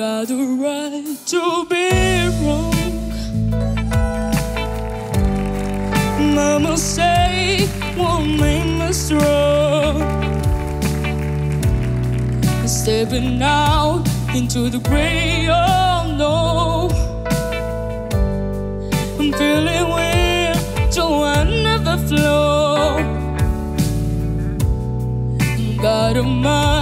got the right to be wrong. Mama say won't make me strong. Stepping out into the gray unknown. I'm feeling weird, I never flow. Got a mind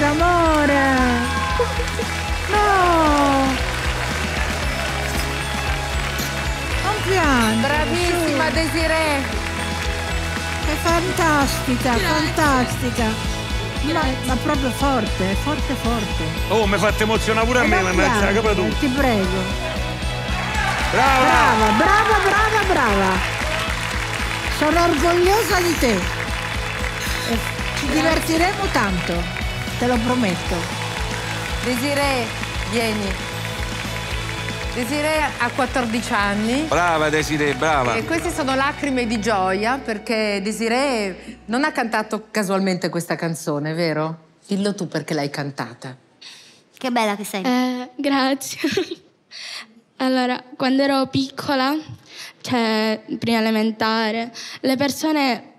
piangere, amore! No! Non piangere! Bravissima Desiree! È fantastica, fantastica! Ma, ma proprio forte, forte, forte! Oh, mi fate emozionare pure a me, non ma mezza piangere, capa tu. Ti prego! Brava! Brava, brava, brava, brava! Sono orgogliosa di te! E ci divertiremo tanto, te lo prometto! Desiree, vieni! Desiree ha 14 anni. Brava Desiree, brava. E queste sono lacrime di gioia perché Desiree non ha cantato casualmente questa canzone, vero? Dillo tu perché l'hai cantata. Che bella che sei. Eh, grazie. allora, quando ero piccola, cioè prima elementare, le persone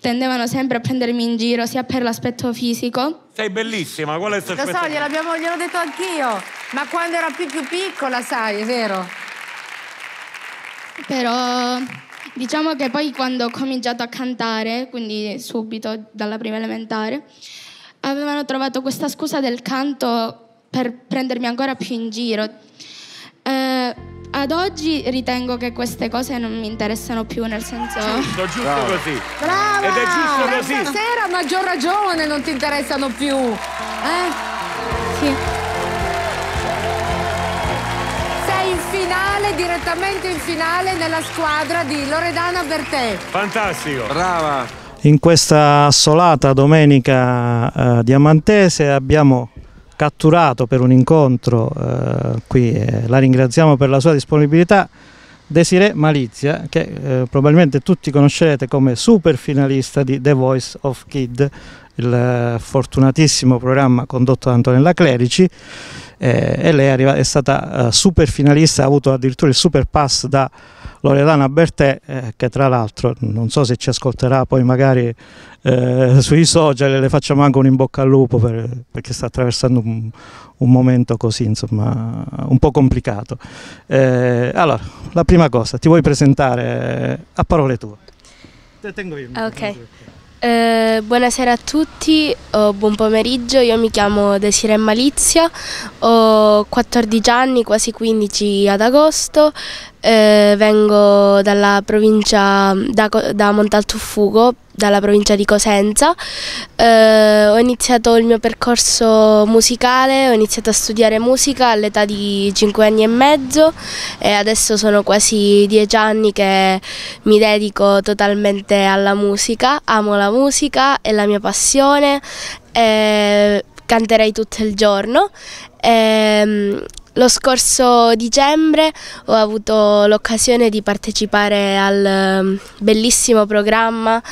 tendevano sempre a prendermi in giro sia per l'aspetto fisico. Sei bellissima, qual è questo Lo so, gliel'abbiamo, gliel'ho detto anch'io, ma quando era più più piccola, sai, è vero? Però diciamo che poi quando ho cominciato a cantare, quindi subito dalla prima elementare, avevano trovato questa scusa del canto per prendermi ancora più in giro. Eh, ad oggi ritengo che queste cose non mi interessano più, nel senso... Giusto, giusto così. Brava! Ed è giusto Da così. stasera a maggior ragione non ti interessano più. Eh? Sì. Sei in finale, direttamente in finale nella squadra di Loredana Bertè. Fantastico. Brava. In questa assolata domenica eh, diamantese abbiamo catturato per un incontro eh, qui, eh, la ringraziamo per la sua disponibilità, Desiree Malizia, che eh, probabilmente tutti conoscerete come super finalista di The Voice of Kid, il eh, fortunatissimo programma condotto da Antonella Clerici. eh, e lei è, arriva- è stata eh, super finalista, ha avuto addirittura il super pass da Loredana Bertè, eh, che tra l'altro non so se ci ascolterà poi magari eh, sui social, le facciamo anche un in bocca al lupo per- perché sta attraversando un, un momento così, insomma, un po' complicato. Eh, allora, la prima cosa, ti vuoi presentare eh, a parole tue? Te tengo io. Ok. Eh, buonasera a tutti, o buon pomeriggio, io mi chiamo Desiree Malizia, ho 14 anni, quasi 15 ad agosto, eh, vengo dalla provincia, da, da Montaltuffugo, dalla provincia di Cosenza, Eh, ho iniziato il mio percorso musicale, ho iniziato a studiare musica all'età di 5 anni e mezzo e adesso sono quasi 10 anni che mi dedico totalmente alla musica, amo la musica, è la mia passione, e canterei tutto il giorno. Ehm, lo scorso dicembre ho avuto l'occasione di partecipare al ehm, bellissimo programma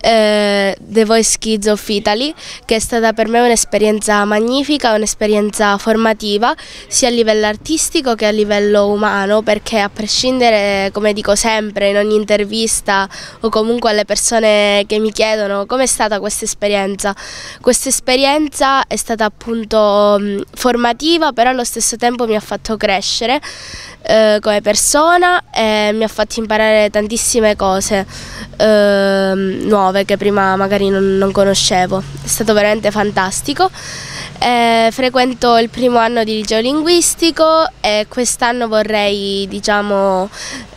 eh, The Voice Kids of Italy, che è stata per me un'esperienza magnifica, un'esperienza formativa, sia a livello artistico che a livello umano, perché a prescindere, come dico sempre in ogni intervista o comunque alle persone che mi chiedono come è stata questa esperienza, questa esperienza è stata appunto formativa, però allo stesso tempo mi ha fatto crescere eh, come persona e mi ha fatto imparare tantissime cose ehm, nuove che prima magari non, non conoscevo. È stato veramente fantastico. Eh, frequento il primo anno di liceo linguistico e quest'anno vorrei, diciamo,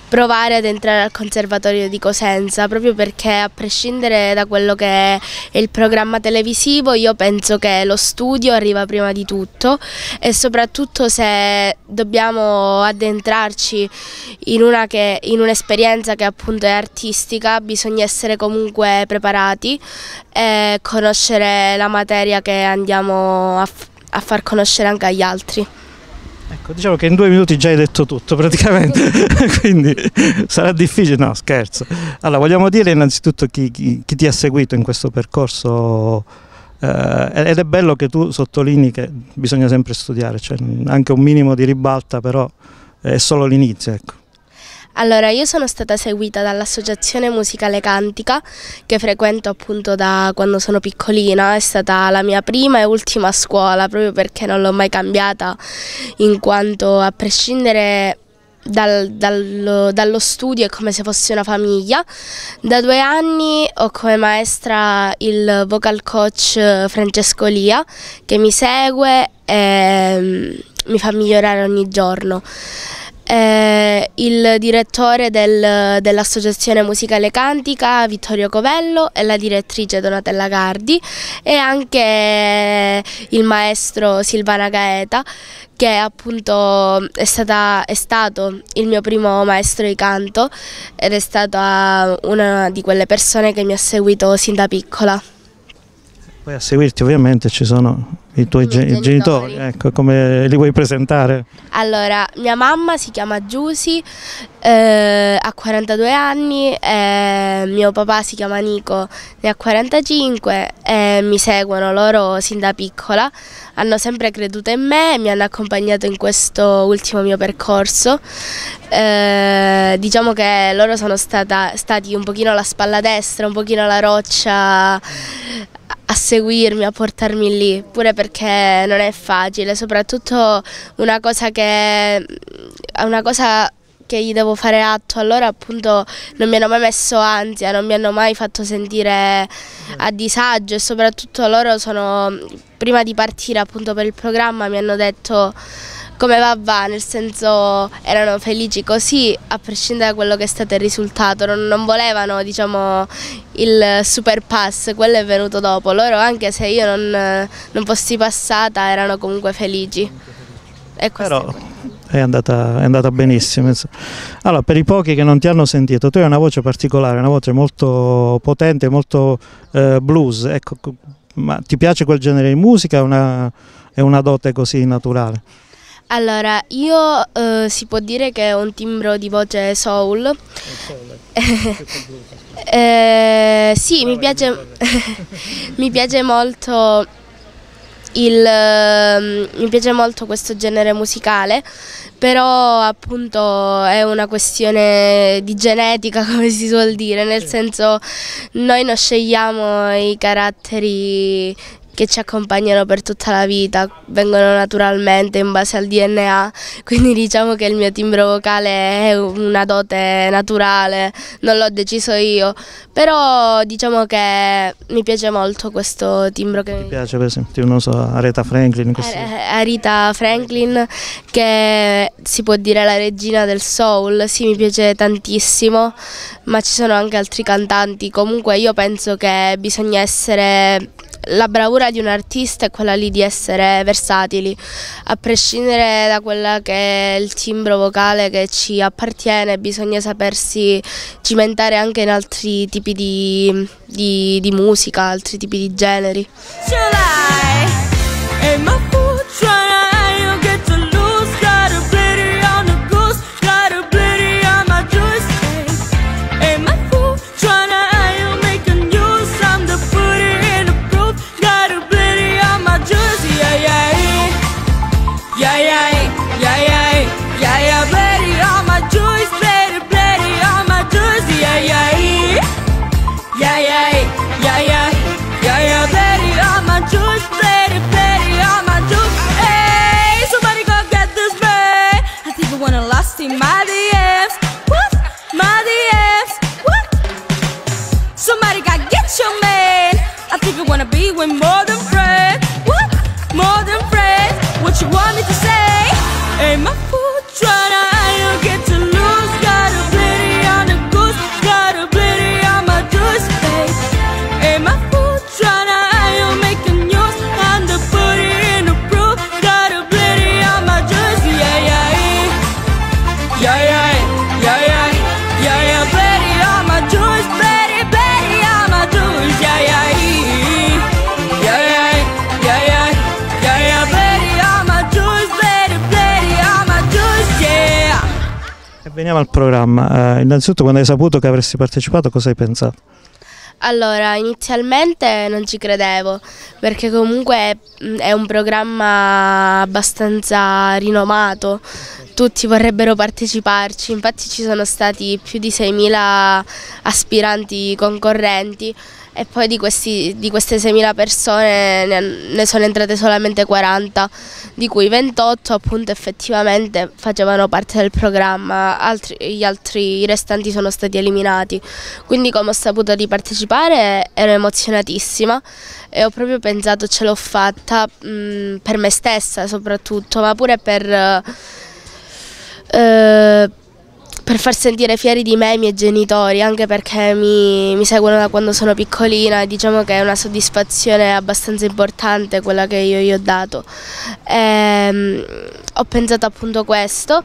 provare ad entrare al conservatorio di Cosenza, proprio perché a prescindere da quello che è il programma televisivo, io penso che lo studio arriva prima di tutto e soprattutto se dobbiamo addentrarci in, una che- un'esperienza che appunto è artistica, bisogna essere comunque preparati e conoscere la materia che andiamo a, a far conoscere anche agli altri. Ecco, diciamo che in due minuti già hai detto tutto praticamente, quindi sarà difficile, no scherzo. Allora, vogliamo dire innanzitutto chi, chi- chi ti ha seguito in questo percorso eh, ed è bello che tu sottolinei che bisogna sempre studiare, cioè anche un minimo di ribalta però è solo l'inizio, ecco. Allora, io sono stata seguita dall'Associazione Musicale Cantica, che frequento appunto da quando sono piccolina, è stata la mia prima e ultima scuola, proprio perché non l'ho mai cambiata, in quanto a prescindere dal- dallo, dallo studio è come se fosse una famiglia. Da due anni ho come maestra il vocal coach Francesco Lia, che mi segue e mm, mi fa migliorare ogni giorno eh, il direttore del- dell'Associazione Musicale Cantica Vittorio Covello e la direttrice Donatella Gardi e anche il maestro Silvana Gaeta che appunto è, stata- è stato il mio primo maestro di canto ed è stata una di quelle persone che mi ha seguito sin da piccola. Poi a seguirti ovviamente ci sono i tuoi genitori, genitori. ecco, come li vuoi presentare? Allora, mia mamma si chiama Giusy, eh, ha 42 anni, e mio papà si chiama Nico, ne ha 45 e mi seguono loro sin da piccola. Hanno sempre creduto in me mi hanno accompagnato in questo ultimo mio percorso. Eh, diciamo che loro sono stata- stati un pochino la spalla destra, un pochino la roccia a seguirmi, a portarmi lì, pure perché non è facile, soprattutto una cosa che è una cosa che gli devo fare atto, allora appunto non mi hanno mai messo ansia, non mi hanno mai fatto sentire a disagio e soprattutto loro sono prima di partire appunto per il programma mi hanno detto come va va, nel senso erano felici così a prescindere da quello che è stato il risultato, non, non volevano diciamo il super pass, quello è venuto dopo, loro anche se io non, non fossi passata erano comunque felici. E Però è andata, è andata benissimo. Allora, per i pochi che non ti hanno sentito, tu hai una voce particolare, una voce molto potente, molto eh, blues. Ecco, co- ma ti piace quel genere di musica? Una, è una dote così naturale? Allora, io eh, si può dire che ho un timbro di voce soul. Eh, sì, mi piace, mi piace molto il, ehm, mi piace molto questo genere musicale, però appunto è una questione di genetica, come si suol dire, nel senso noi non scegliamo i caratteri che ci accompagnano per tutta la vita, vengono naturalmente in base al DNA, quindi diciamo che il mio timbro vocale è una dote naturale, non l'ho deciso io, però diciamo che mi piace molto questo timbro che Mi piace per esempio, non so, Aretha Franklin, così. Arita Franklin che si può dire la regina del soul, sì mi piace tantissimo, ma ci sono anche altri cantanti, comunque io penso che bisogna essere la bravura di un artista è quella lì di essere versatili, a prescindere da quella che è il timbro vocale che ci appartiene, bisogna sapersi cimentare anche in altri tipi di, di- di musica, altri tipi di generi. July. Veniamo al programma. Eh, innanzitutto quando hai saputo che avresti partecipato cosa hai pensato? Allora, inizialmente non ci credevo, perché comunque mh, è un programma abbastanza rinomato, tutti vorrebbero parteciparci, infatti ci sono stati più di 6.000 aspiranti concorrenti e poi di, questi- di queste 6.000 persone ne, ne sono entrate solamente 40, di cui 28 appunto effettivamente facevano parte del programma, altri- gli altri i restanti sono stati eliminati. Quindi come ho saputo di partecipare ero emozionatissima e ho proprio pensato ce l'ho fatta mh, per me stessa soprattutto, ma pure per, eh, per far sentire fieri di me i miei genitori, anche perché mi, mi seguono da quando sono piccolina diciamo che è una soddisfazione abbastanza importante quella che io gli ho dato. Ehm, ho pensato appunto questo.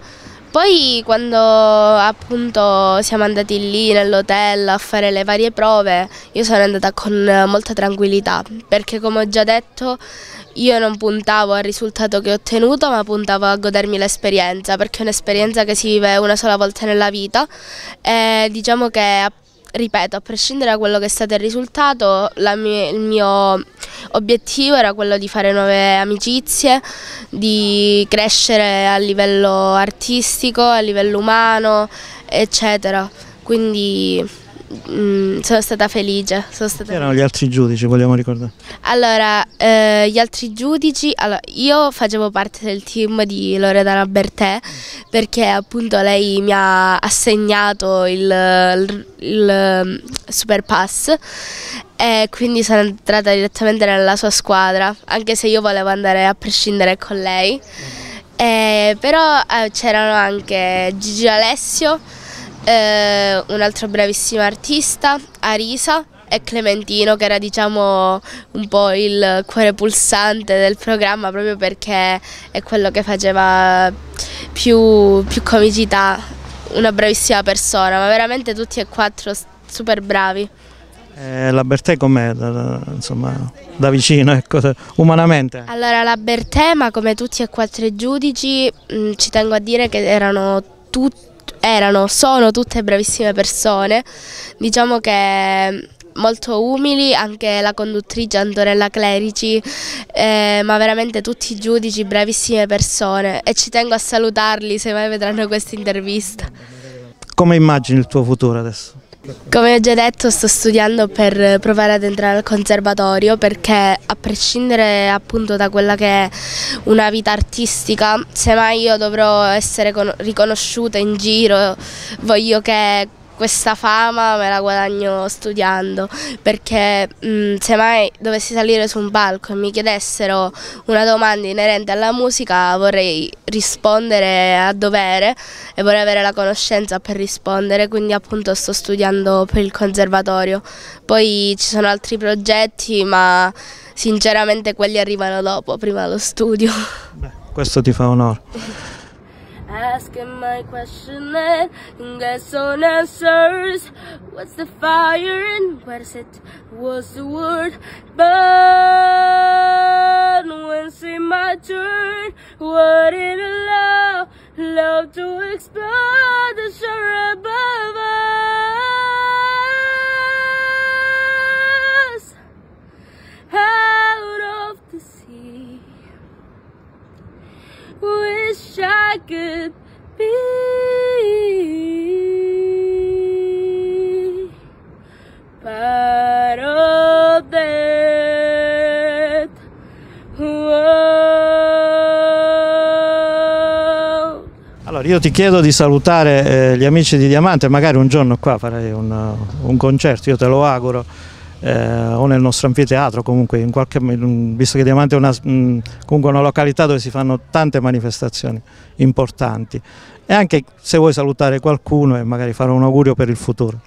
Poi quando appunto siamo andati lì nell'hotel a fare le varie prove, io sono andata con molta tranquillità, perché come ho già detto io non puntavo al risultato che ho ottenuto, ma puntavo a godermi l'esperienza, perché è un'esperienza che si vive una sola volta nella vita e diciamo che ripeto, a prescindere da quello che è stato il risultato, mie- il mio obiettivo era quello di fare nuove amicizie, di crescere a livello artistico, a livello umano, eccetera. Quindi mm, sono stata felice. Sono stata Chi erano gli altri giudici, vogliamo ricordare? allora, eh, gli altri giudici, allora, io facevo parte del team di Loredana Bertè perché appunto lei mi ha assegnato il, il- il Super Pass e quindi sono entrata direttamente nella sua squadra, anche se io volevo andare a prescindere con lei. Eh, però eh, c'erano anche Gigi Alessio, eh, un altro bravissimo artista, Arisa e Clementino che era diciamo un po' il cuore pulsante del programma proprio perché è quello che faceva più, più comicità, una bravissima persona, ma veramente tutti e quattro super bravi. Eh, la Bertè com'è, insomma, da vicino, ecco, umanamente? Allora la Bertema come tutti e quattro i giudici mh, ci tengo a dire che erano tutti erano, sono tutte bravissime persone, diciamo che molto umili, anche la conduttrice Antonella Clerici, eh, ma veramente tutti i giudici, bravissime persone e ci tengo a salutarli se mai vedranno questa intervista. Come immagini il tuo futuro adesso? Come ho già detto sto studiando per provare ad entrare al conservatorio perché a prescindere appunto da quella che è una vita artistica, se mai io dovrò essere riconosciuta in giro, voglio che questa fama me la guadagno studiando perché mh, se mai dovessi salire su un palco e mi chiedessero una domanda inerente alla musica vorrei rispondere a dovere e vorrei avere la conoscenza per rispondere quindi appunto sto studiando per il conservatorio. Poi ci sono altri progetti ma sinceramente quelli arrivano dopo prima lo studio. Beh, questo ti fa onore Asking my question and get some answers. What's the fire and what is it? What's the word? But when's it my turn? What in love? Love to explore the shore above us. Could be. Part of that world. Allora io ti chiedo di salutare eh, gli amici di Diamante, magari un giorno qua farei un, un concerto, io te lo auguro eh, o nel nostro anfiteatro, comunque in qualche, visto che Diamante è una, mh, una località dove si fanno tante manifestazioni importanti e anche se vuoi salutare qualcuno e magari fare un augurio per il futuro.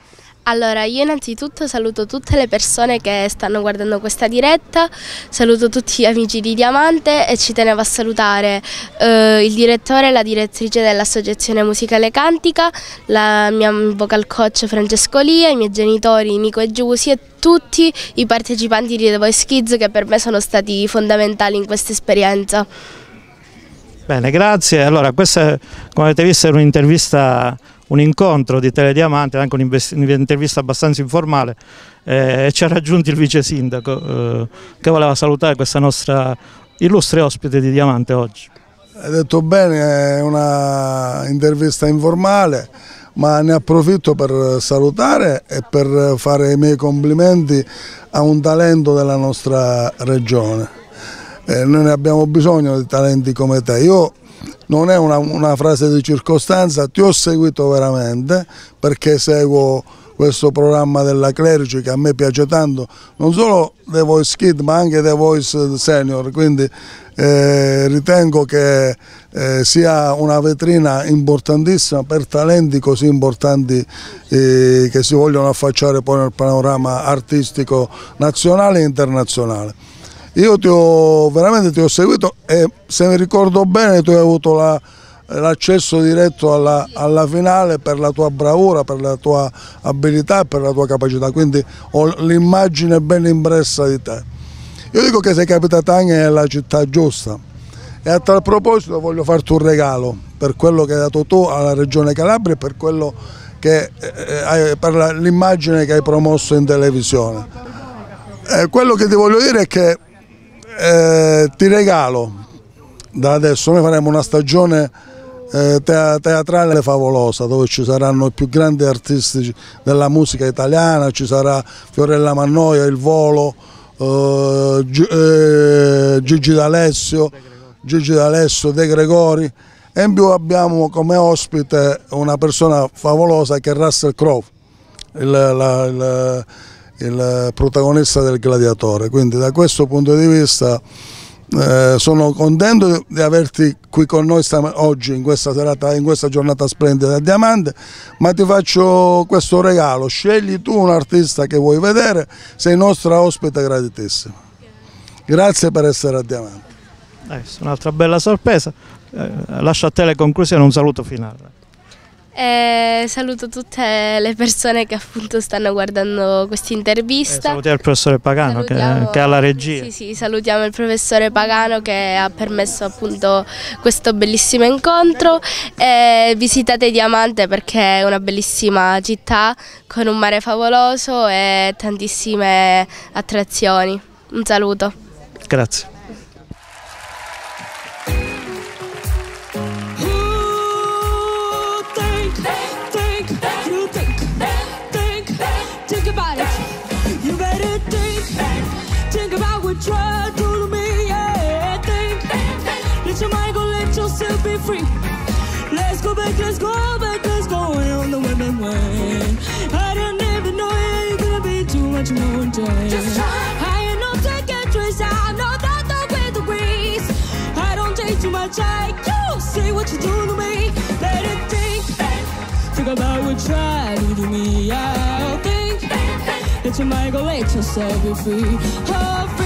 Allora, io innanzitutto saluto tutte le persone che stanno guardando questa diretta, saluto tutti gli amici di Diamante e ci tenevo a salutare eh, il direttore e la direttrice dell'Associazione Musicale Cantica, la mia vocal coach Francesco Lia, i miei genitori Nico e Giusi e tutti i partecipanti di The Voice Kids che per me sono stati fondamentali in questa esperienza. Bene, grazie. Allora, questa come avete visto era un'intervista un incontro di Telediamante, anche un'intervista abbastanza informale eh, e ci ha raggiunto il vice sindaco eh, che voleva salutare questa nostra illustre ospite di Diamante oggi. Hai detto bene, è una intervista informale ma ne approfitto per salutare e per fare i miei complimenti a un talento della nostra regione. Eh, noi ne abbiamo bisogno di talenti come te. Io non è una, una frase di circostanza, ti ho seguito veramente perché seguo questo programma della Clerici che a me piace tanto, non solo The Voice Kid ma anche The Voice Senior, quindi eh, ritengo che eh, sia una vetrina importantissima per talenti così importanti eh, che si vogliono affacciare poi nel panorama artistico nazionale e internazionale. Io ti ho, veramente ti ho seguito e se mi ricordo bene tu hai avuto l'accesso diretto alla, alla, finale per la tua bravura, per la tua abilità e per la tua capacità, quindi ho l'immagine ben impressa di te. Io dico che sei Capitatagna nella città giusta e a tal proposito voglio farti un regalo per quello che hai dato tu alla Regione Calabria e per, che, eh, per l'immagine che hai promosso in televisione. Eh, quello che ti voglio dire è che eh, ti regalo. Da adesso noi faremo una stagione eh, teatrale favolosa dove ci saranno i più grandi artisti della musica italiana, ci sarà Fiorella Mannoia, Il Volo, eh, eh Gigi D'Alessio, Gigi D'Alessio, De Gregori. E in più abbiamo come ospite una persona favolosa che è Russell Crowe, il, la, il, il protagonista del gladiatore, quindi da questo punto di vista eh, sono contento di averti qui con noi oggi in questa, serata, in questa giornata splendida a Diamante, ma ti faccio questo regalo, scegli tu un artista che vuoi vedere, sei nostra ospite graditissima. Grazie per essere a Diamante. Eh, un'altra bella sorpresa, eh, lascio a te le conclusioni, un saluto finale. E saluto tutte le persone che appunto stanno guardando questa Eh, intervista. salutiamo il professore Pagano che, che è alla regia. Sì, sì, salutiamo il professore Pagano che ha permesso appunto questo bellissimo incontro. E visitate Diamante perché è una bellissima città con un mare favoloso e tantissime attrazioni. Un saluto. Grazie. Free. Let's go back, let's go back, let's go on the women way. I don't even know it ain't gonna be too much more time. Just try. I ain't no taking trace, I know that the way the breeze. I don't take too much, I you say what you do to me. Let it think, think about what you try to do me. I'll think, let your mind go, let yourself be free. Oh, freedom,